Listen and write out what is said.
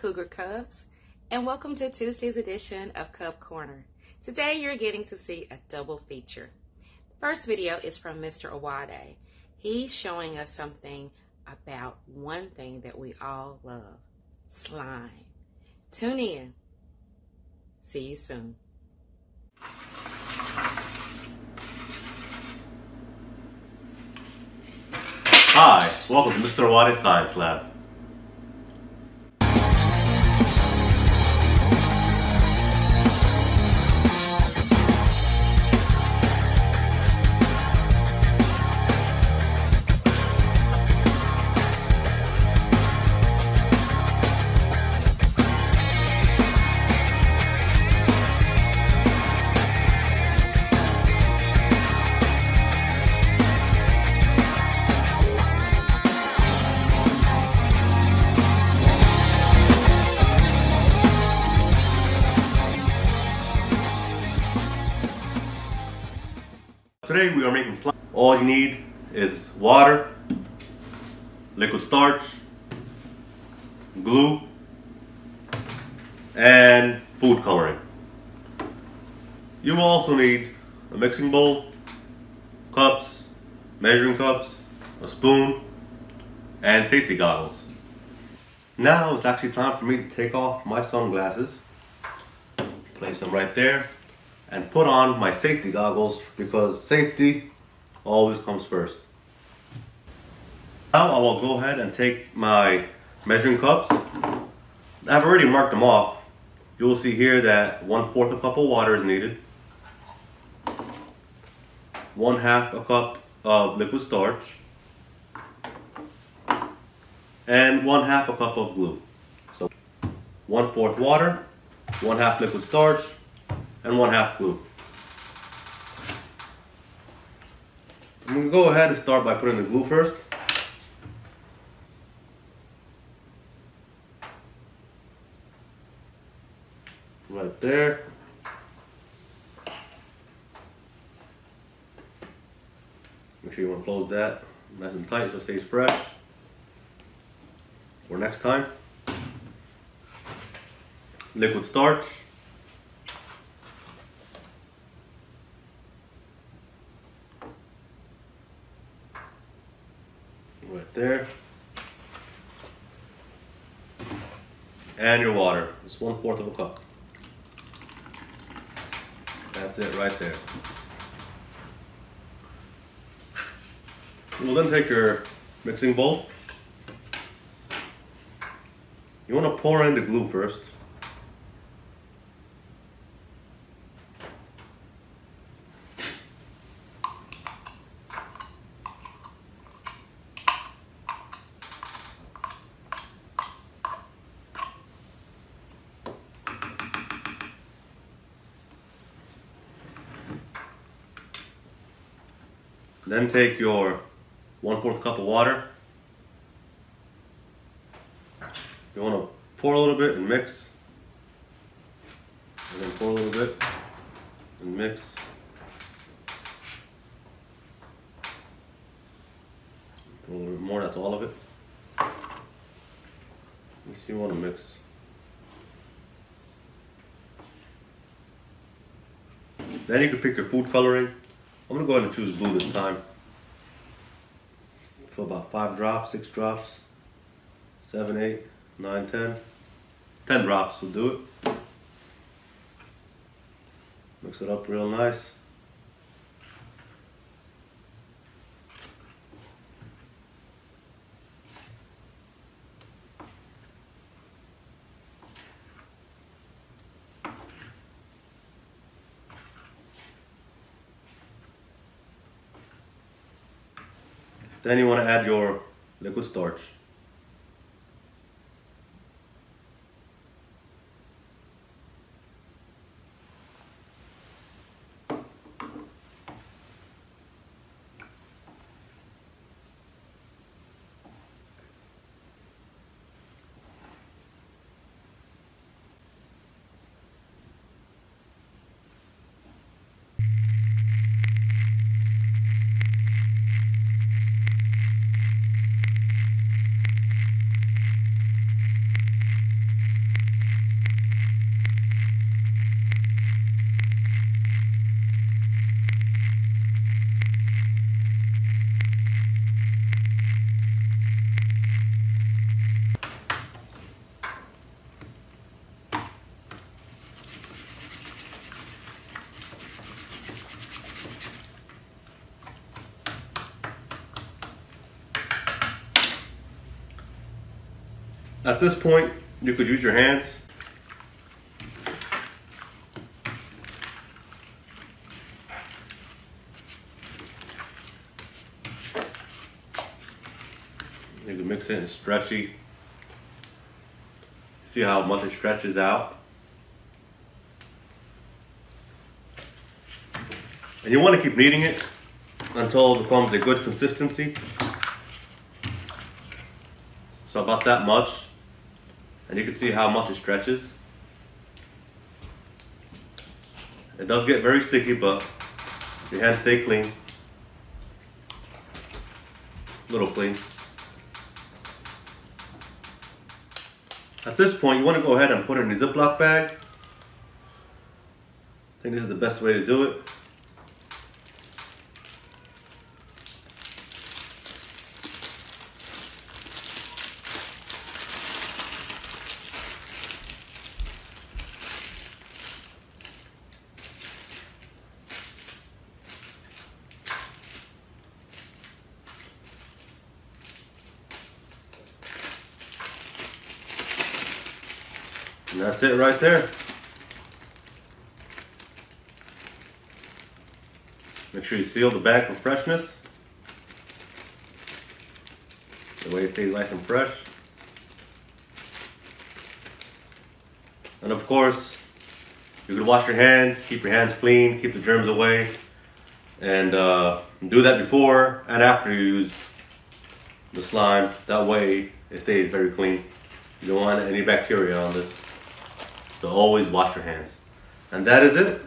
Cougar Cubs, and welcome to Tuesday's edition of Cub Corner. Today you're getting to see a double feature. The first video is from Mr. Awadeh. He's showing us something about one thing that we all love, slime. Tune in. See you soon. Hi, welcome to Mr. Awadeh's Science Lab. Today we are making slime. All you need is water, liquid starch, glue, and food coloring. You will also need a mixing bowl, cups, measuring cups, a spoon, and safety goggles. Now it's actually time for me to take off my sunglasses, place them right there, and put on my safety goggles because safety always comes first. Now I will go ahead and take my measuring cups. I've already marked them off. You will see here that one fourth a cup of water is needed. One half a cup of liquid starch. And one half a cup of glue. So one fourth water, one half liquid starch, and one half glue. I'm gonna go ahead and start by putting the glue first. Right there. Make sure you want to close that nice and tight so it stays fresh. For next time. Liquid starch. Right there. And your water, it's one fourth of a cup. That's it right there. We'll then take your mixing bowl. You want to pour in the glue first. Then take your one fourth cup of water. You want to pour a little bit and mix. And then pour a little bit and mix. Pour a little bit more, that's all of it. You see, you want to mix. Then you can pick your food coloring. I'm gonna go ahead and choose blue this time. For about five drops, six drops, seven, eight, nine, ten. Ten drops will do it. Mix it up real nice. Then you want to add your liquid starch. At this point, you could use your hands. You can mix it in stretchy. See how much it stretches out. And you want to keep kneading it until it becomes a good consistency. So about that much. And you can see how much it stretches. It does get very sticky, but your hands stay clean. Little clean. At this point, you want to go ahead and put it in a Ziploc bag. I think this is the best way to do it. And that's it right there. Make sure you seal the bag for freshness. The way it stays nice and fresh. And of course, you can wash your hands, keep your hands clean, keep the germs away. And uh, do that before and after you use the slime. That way it stays very clean. You don't want any bacteria on this. So always wash your hands. And that is it.